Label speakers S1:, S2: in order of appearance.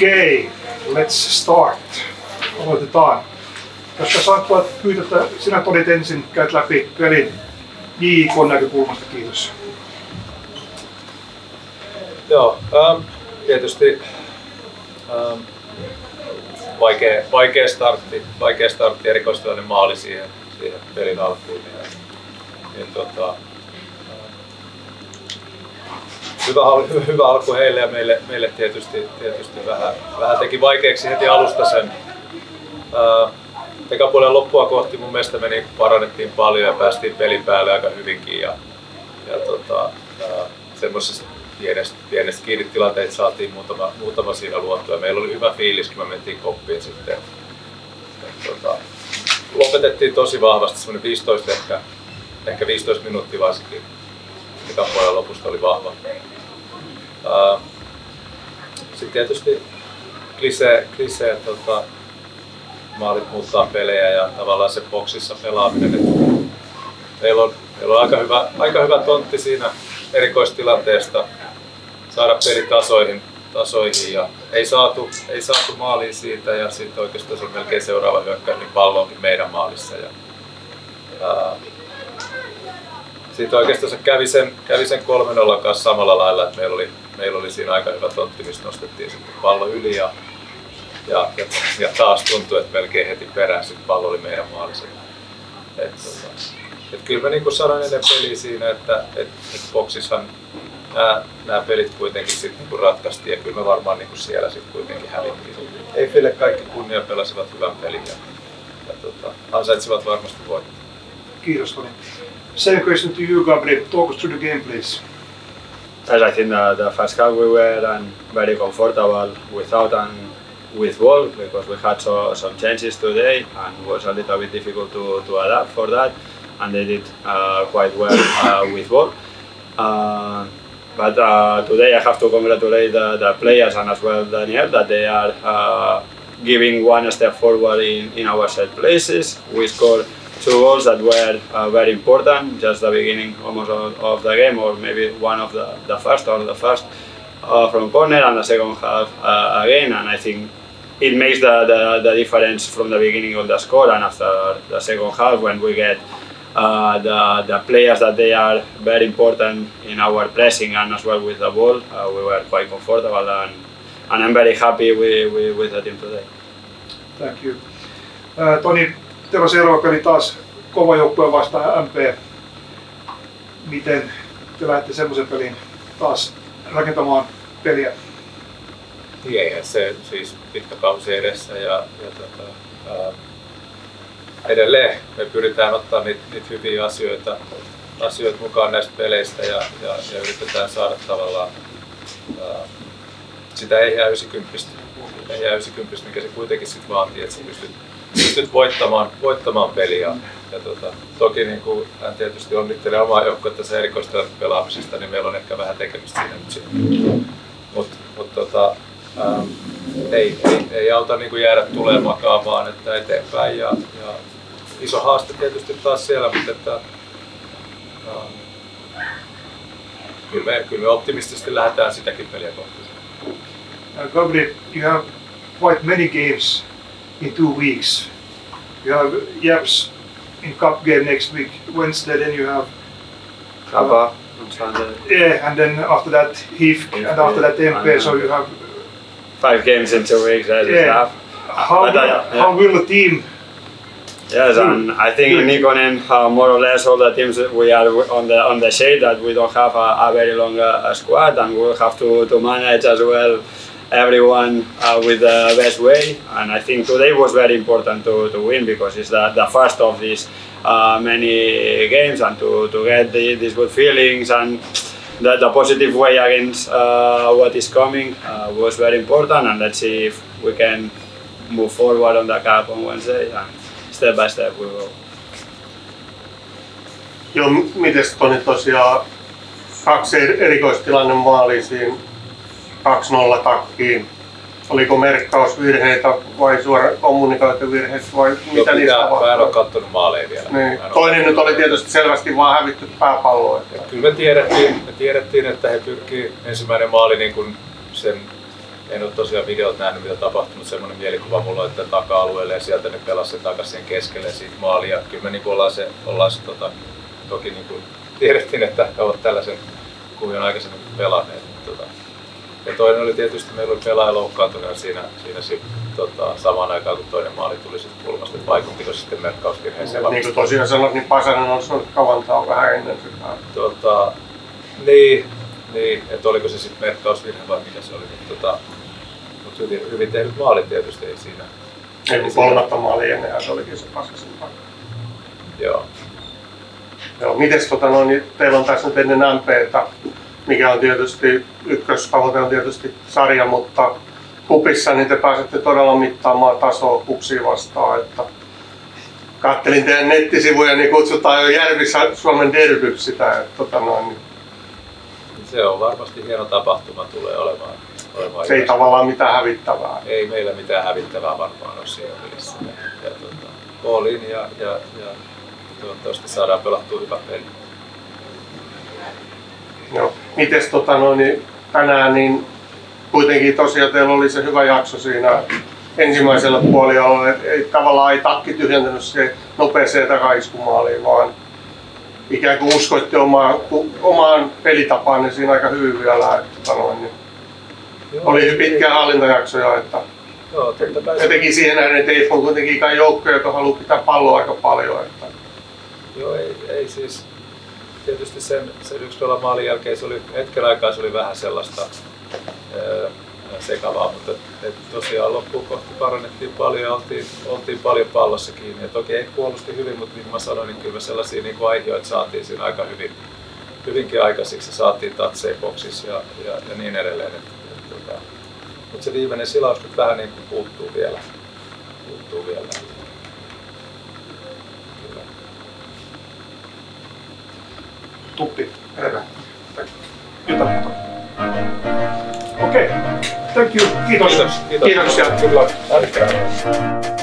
S1: Okei, okay, let's start. Aloitetaan. Jos saat pyytää, että sinä todit ensin, käyt läpi pelin JIK näkökulmasta, kiitos.
S2: Joo, ähm, tietysti ähm, vaikea, vaikea startti, vaikea startti erikoistilainen maali siihen, siihen pelin alkuun. Ja, ja tota, hyvä, hyvä alku heille ja meille, meille tietysti, tietysti vähän, vähän teki vaikeaksi heti alusta sen. Ää, tekapuolen loppua kohti mun mielestä meni, parannettiin paljon ja päästiin pelin päälle aika hyvinkin. Ja, ja tota, semmoisesta pienestä, pienestä kiinni tilanteita saatiin muutama, muutama siinä luontoa. Meillä oli hyvä fiilis, kun me mentiin koppiin sitten. Ja, tota, lopetettiin tosi vahvasti, semmoinen 15 ehkä, ehkä 15 minuuttia varsinkin. Tekapuolen lopusta oli vahva. Sitten tietysti klisee, klisee tota, maalit muuttaa pelejä ja tavallaan se boksissa pelaaminen. Et meillä on, meillä on aika, hyvä, aika hyvä tontti siinä erikoistilanteesta saada peli tasoihin, tasoihin ja ei saatu, ei saatu maaliin siitä ja sitten oikeastaan se melkein seuraava hyökkäys, niin pallo onkin meidän maalissa. Ja, ää, sitten oikeastaan kävi sen, kävi sen 3-0 kanssa samalla lailla, että meillä oli, meillä oli siinä aika hyvä tontti, mistä nostettiin sitten pallo yli ja, ja, ja, ja taas tuntui, että melkein heti perään sitten pallo oli meidän maalissa. Et, tota, et kyllä mä niin sanoin ennen peliä siinä, että et, et boksissahan nämä, nämä pelit kuitenkin sitten niin ratkaistiin ja kyllä me varmaan niin siellä sitten kuitenkin hävittiin. Ei Fille kaikki kunnia pelasivat hyvän pelin ja, ja tota, ansaitsivat varmasti voittaa.
S1: Kiitos Toni. Same question to you, Gabriel. Talk us through the game, please.
S3: As I think the first half we were um, very comfortable without and with ball because we had so, some changes today and was a little bit difficult to, to adapt for that and they did uh, quite well uh, with ball. Uh, but uh, today I have to congratulate the, the, players and as well Daniel that they are uh, giving one step forward in, in our set places. We scored two goals that were uh, very important, just the beginning almost of, of, the game, or maybe one of the, the first or the first uh, from corner and the second half uh, again. And I think it makes the, the, the, difference from the beginning of the score and after the second half when we get uh, the, the players that they are very important in our pressing and as well with the ball. Uh, we were quite comfortable and, and I'm very happy with, with, with the team today.
S1: Thank you. Uh, Seuraava peli taas kova joukkue vastaan MP. Miten te lähdette semmoisen pelin taas rakentamaan peliä?
S2: Niin eihän se siis pitkä kausi edessä ja, ja tota, ää, edelleen me pyritään ottaa niitä, niitä hyviä asioita, asioita mukaan näistä peleistä ja, ja, ja yritetään saada tavallaan ää, sitä ei jää 90 ei jää 90 mikä se kuitenkin sit vaatii, että sä pystyt, pystyt voittamaan, voittamaan peliä. Ja tota, toki niin kuin hän tietysti onnittelee omaa joukkuetta se erikoista pelaamisesta, niin meillä on ehkä vähän tekemistä siinä nyt sitten. Mutta mut, tota, ähm, ei, ei, ei auta niin kuin jäädä tulee makaamaan että eteenpäin. Ja, ja iso haaste tietysti taas siellä, mutta että, ähm, kyllä, me, kyllä me optimistisesti lähdetään sitäkin peliä kohti.
S1: Uh, Gabriel, you have quite many games in two weeks. You have Japs in cup game next week, Wednesday. Then you have
S3: Kappa uh, on Sunday.
S1: Yeah, and then after that HIF, and after that MP. So you have
S3: five games in two weeks. That
S1: yeah. How, will, yeah. how will the team?
S3: Yes, and I think in Nikonen, uh, more or less all the teams we are on the on the shade that we don't have a, a very long uh, squad, and we'll have to, to manage as well everyone uh, with the best way. And I think today was very important to, to win because it's the, the first of these uh, many games and to, to get the, these good feelings and the, the positive way against uh, what is coming uh, was very important. And let's see if we can move forward on the cup on Wednesday and step by step we will.
S4: Joo, miten tosiaan kaksi erikoistilanne maaliin siinä 2-0 takkiin. Oliko merkkausvirheitä vai suora kommunikaatiovirheitä vai mitä niistä
S2: tapahtui? Mä en ole katsonut maaleja vielä.
S4: Niin. Toinen nyt oli tietysti selvästi vaan hävitty pääpalloa.
S2: Kyllä me tiedettiin, me tiedettiin, että he pyrkii ensimmäinen maali niin kuin sen en ole tosiaan videot nähnyt mitä tapahtui, mutta semmoinen mielikuva mulla on, että taka-alueelle ja sieltä ne pelasi sen takaisin keskelle siitä maalia. Kyllä me niin kuin ollaan se, ollaan se tota, toki niin kuin tiedettiin, että he ovat tällaisen kuvion aikaisemmin pelanneet. Tota. Ja toinen oli tietysti, meillä oli pelaaja loukkaantunut siinä, siinä sit, tota, samaan aikaan kun toinen maali tuli sitten kulmasta, että vaikuttiko sitten merkkausvirheeseen.
S4: Niin kuin tosiaan sanoit, niin Pasanen on sanonut kavantaa vähän ennen sitä.
S2: Tota, niin, niin, että oliko se sitten merkkausvirhe vai mikä se oli. Tota, mutta hyvin, hyvin tehnyt maali tietysti, ei siinä.
S4: Ei kun kolmatta maalia ennen se olikin se Pasasen paikka.
S2: Joo.
S4: Joo, mites tota noin, niin teillä on tässä nyt ennen MPtä, mikä on tietysti, ykköstavoite on tietysti sarja, mutta kupissa niin te pääsette todella mittaamaan tasoa kupsia vastaan, että kattelin teidän nettisivuja, niin kutsutaan jo Järvissä Suomen derbyksi sitä, että tota noin, niin
S2: Se on varmasti hieno tapahtuma tulee olemaan. olemaan
S4: se ei
S2: hyvä.
S4: tavallaan mitään hävittävää.
S2: ei meillä mitään hävittävää varmaan ole siinä pelissä. Ja, tota, all in ja, ja, ja toivottavasti saadaan pelattua hyvä peli.
S4: Joo. Mites tota noin, niin tänään niin kuitenkin tosiaan teillä oli se hyvä jakso siinä ensimmäisellä puolella, että ei, tavallaan ei takki tyhjentänyt se nopeeseen takaiskumaaliin, vaan ikään kuin uskoitte omaan, omaan pelitapaanne siinä aika hyvin vielä. Että, tota noin, niin oli pitkiä hallintajaksoja, että
S2: Joo,
S4: jotenkin siihen nähden, että ei on kuitenkin ikään joukkoja, jotka haluaa pitää palloa aika paljon. Että,
S2: joo, ei, ei siis tietysti sen, sen yksi pelaa maalin jälkeen se oli hetken aikaa se oli vähän sellaista ää, sekavaa, mutta et tosiaan loppuun kohti parannettiin paljon ja oltiin, oltiin paljon pallossa kiinni. Ja toki ei puolusti hyvin, mutta niin kuin mä sanoin, niin kyllä me sellaisia niin aihioita saatiin siinä aika hyvin, hyvinkin aikaisiksi saatiin tatseja boksissa ja, ja, ja niin edelleen. Et, et, tota, mutta se viimeinen silaus nyt vähän niin kuin puuttuu vielä. Puuttuu vielä.
S1: Tuppi, enemmän. Jotain muuta. Okei, okay. thank you. Kiitos.
S2: Kiitos. Kiitos.
S4: Kiitoksia.
S2: Kyllä. Älkää.